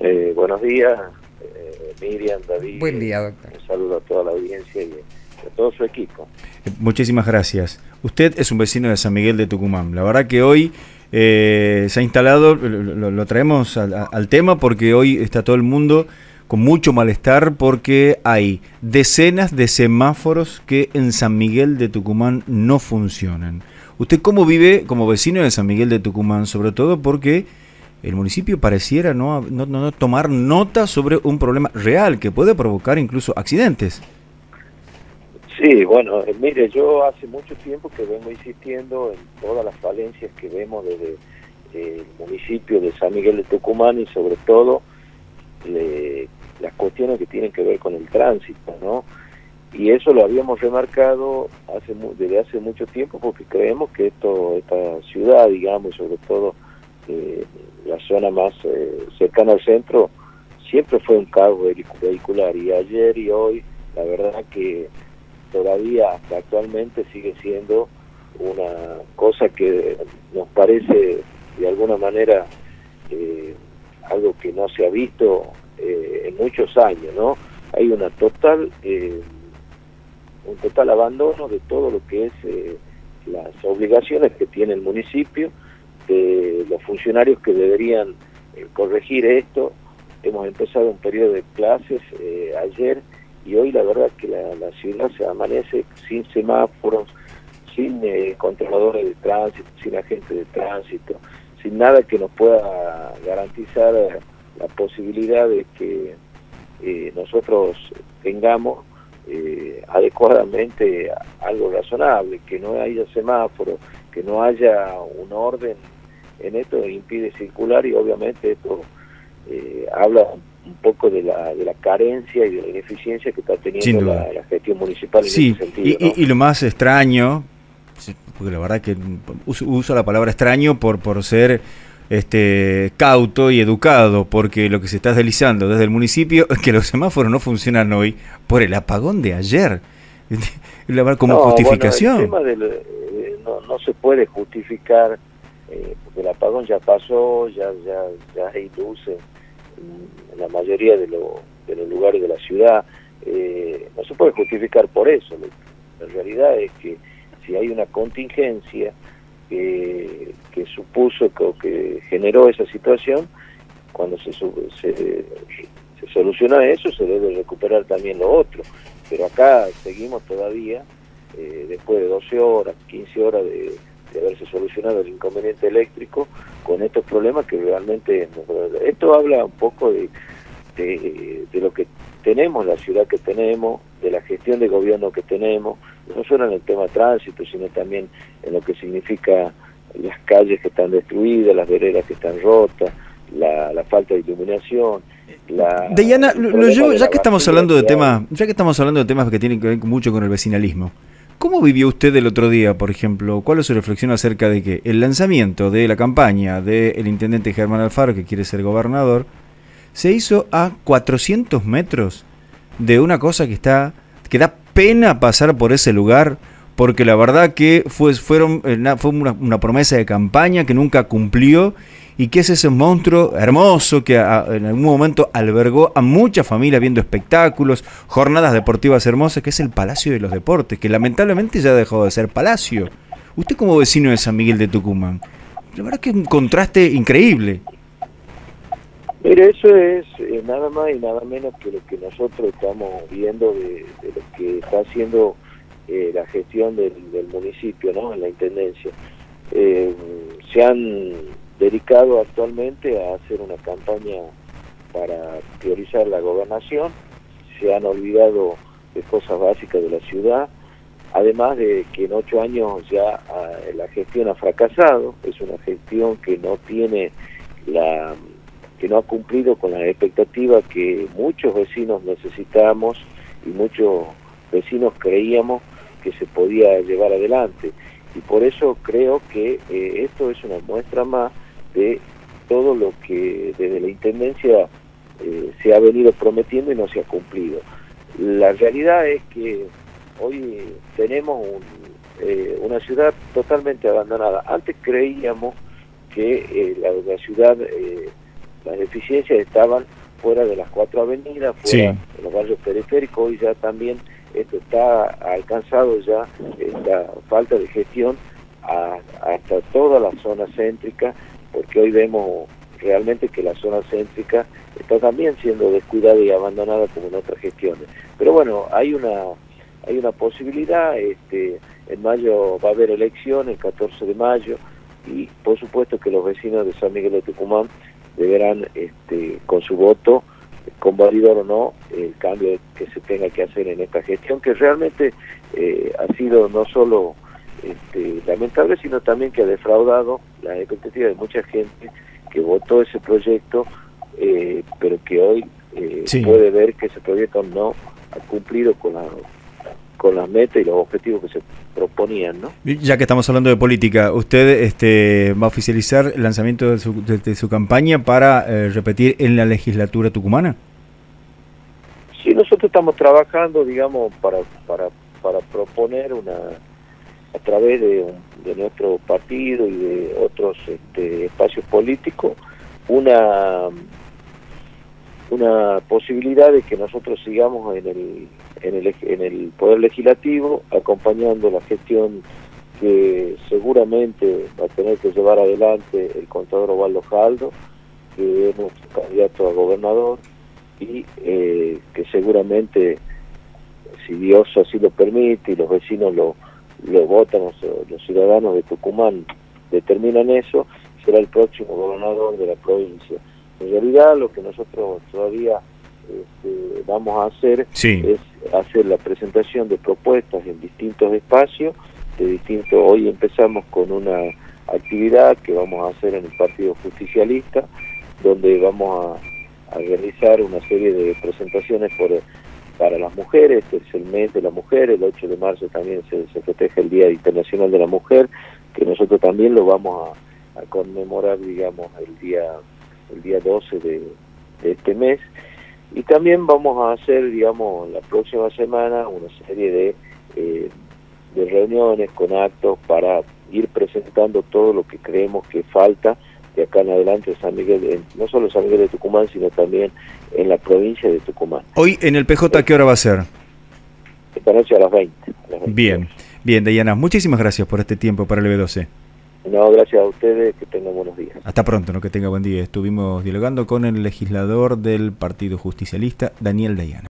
Eh, buenos días, eh, Miriam, David. Buen día, doctor. Un saludo a toda la audiencia y a todo su equipo. Muchísimas gracias. Usted es un vecino de San Miguel de Tucumán. La verdad que hoy eh, se ha instalado, lo, traemos al, tema porque hoy está todo el mundo con mucho malestar porque hay decenas de semáforos que en San Miguel de Tucumán no funcionan. ¿Usted cómo vive como vecino de San Miguel de Tucumán? Sobre todo porque el municipio pareciera no, no, tomar nota sobre un problema real que puede provocar incluso accidentes. Sí, bueno, eh, mire, yo hace mucho tiempo que vengo insistiendo en todas las falencias que vemos desde el municipio de San Miguel de Tucumán y sobre todo las cuestiones que tienen que ver con el tránsito, ¿no? Y eso lo habíamos remarcado hace desde hace mucho tiempo porque creemos que esto esta ciudad, digamos, sobre todo eh, la zona más eh, cercana al centro, siempre fue un cargo vehicular y ayer y hoy, la verdad que todavía actualmente sigue siendo una cosa que nos parece de alguna manera eh, algo que no se ha visto eh, en muchos años, ¿no? Hay una total, un total abandono de todo lo que es las obligaciones que tiene el municipio de los funcionarios que deberían eh, corregir esto. Hemos empezado un periodo de clases eh, ayer y hoy la verdad que la, ciudad se amanece sin semáforos, sin eh, controladores de tránsito, sin agentes de tránsito, sin nada que nos pueda garantizar la posibilidad de que nosotros tengamos adecuadamente algo razonable, que no haya semáforos, que no haya un orden en esto impide circular y obviamente esto eh, habla un poco de la, de la carencia y de la ineficiencia que está teniendo la, gestión municipal en ese sentido. Y, y, lo más extraño, porque la verdad que uso, la palabra extraño por, por ser este cauto y educado, porque lo que se está deslizando desde el municipio es que los semáforos no funcionan hoy por el apagón de ayer. Como justificación. Eh, no, no se puede justificar eh, porque el apagón ya pasó, ya, ya, ya hay luces en la mayoría de, de los lugares de la ciudad. Eh, no se puede justificar por eso. La realidad es que si hay una contingencia que, que supuso que, que generó esa situación, cuando se, se, se soluciona eso, se debe recuperar también lo otro. Pero acá seguimos todavía, eh, después de 12 horas, 15 horas de, de haberse solucionado el inconveniente eléctrico con estos problemas que realmente esto habla un poco de, de, lo que tenemos, la ciudad que tenemos, de la gestión de gobierno que tenemos, no solo en el tema tránsito, sino también en lo que significa las calles que están destruidas, las veredas que están rotas, la, la falta de iluminación. La, Diana, ya que estamos hablando de temas, ya que estamos hablando de temas que tienen que ver mucho con el vecinalismo, ¿Cómo vivió usted el otro día, por ejemplo? ¿Cuál es su reflexión acerca de que el lanzamiento de la campaña del intendente Germán Alfaro, que quiere ser gobernador, se hizo a 400 metros de una cosa que está que da pena pasar por ese lugar? Porque la verdad que fue, fueron, eh, fue una promesa de campaña que nunca cumplió y que es ese monstruo hermoso que en algún momento albergó a muchas familias viendo espectáculos, jornadas deportivas hermosas, que es el Palacio de los Deportes, que lamentablemente ya dejó de ser palacio. Usted como vecino de San Miguel de Tucumán, la verdad que es un contraste increíble. Mire, eso es eh, nada más y nada menos que lo que nosotros estamos viendo de, lo que está haciendo eh, la gestión del, municipio, ¿no? En la intendencia. Eh, se han dedicado actualmente a hacer una campaña para priorizar la gobernación, se han olvidado de cosas básicas de la ciudad, además de que en ocho años ya ah, la gestión ha fracasado, es una gestión que no tiene la que no ha cumplido con las expectativas que muchos vecinos necesitamos y muchos vecinos creíamos que se podía llevar adelante. Y por eso creo que eh, esto es una muestra más de todo lo que desde la Intendencia eh, se ha venido prometiendo y no se ha cumplido. La realidad es que hoy tenemos eh, una ciudad totalmente abandonada. Antes creíamos que eh, la, ciudad las deficiencias estaban fuera de las cuatro avenidas, fuera de los barrios periféricos, hoy ya también esto está alcanzado ya esta falta de gestión hasta toda la zona céntrica, porque hoy vemos realmente que la zona céntrica está también siendo descuidada y abandonada como en otras gestiones. Pero bueno, hay una hay una posibilidad, este, en mayo va a haber elección, el 14 de mayo, y por supuesto que los vecinos de San Miguel de Tucumán deberán, este, con su voto, convalidar o no el cambio que se tenga que hacer en esta gestión, que realmente eh, ha sido no solo este, lamentable, sino también que ha defraudado la expectativa de mucha gente que votó ese proyecto, eh, pero que hoy eh, puede ver que ese proyecto no ha cumplido con la con las metas y los objetivos que se proponían, ¿no? Ya que estamos hablando de política, ¿usted este, va a oficializar el lanzamiento de su, de, su campaña para eh, repetir en la legislatura tucumana? Sí, nosotros estamos trabajando, digamos, para, para, para proponer una, a través de, de nuestro partido y de otros este, espacios políticos, una una posibilidad de que nosotros sigamos en el, en el, Poder Legislativo acompañando la gestión que seguramente va a tener que llevar adelante el contador Ovaldo Jaldo, que es nuestro candidato a gobernador, y eh, que seguramente, si Dios así lo permite y los vecinos lo, lo votan, los, los ciudadanos de Tucumán determinan eso, será el próximo gobernador de la provincia. En realidad lo que nosotros todavía este, vamos a hacer es hacer la presentación de propuestas en distintos espacios, de distintos, hoy empezamos con una actividad que vamos a hacer en el Partido Justicialista, donde vamos a, realizar una serie de presentaciones por, para las mujeres, este es el mes de la mujer, el 8 de marzo también se, se festeja el Día Internacional de la Mujer, que nosotros también lo vamos a, conmemorar, digamos, el día el día 12 de, este mes. Y también vamos a hacer, digamos, la próxima semana una serie de, eh, de reuniones con actos para ir presentando todo lo que creemos que falta de acá en adelante San Miguel, no solo San Miguel de Tucumán, sino también en la provincia de Tucumán. Hoy en el PJ, ¿qué hora va a ser? Esta noche a las 20. Bien, bien, Dayana, muchísimas gracias por este tiempo para el B12. No, gracias a ustedes, que tengan buenos días. Hasta pronto, ¿no? que tenga buen día. Estuvimos dialogando con el legislador del Partido Justicialista, Daniel Dayana.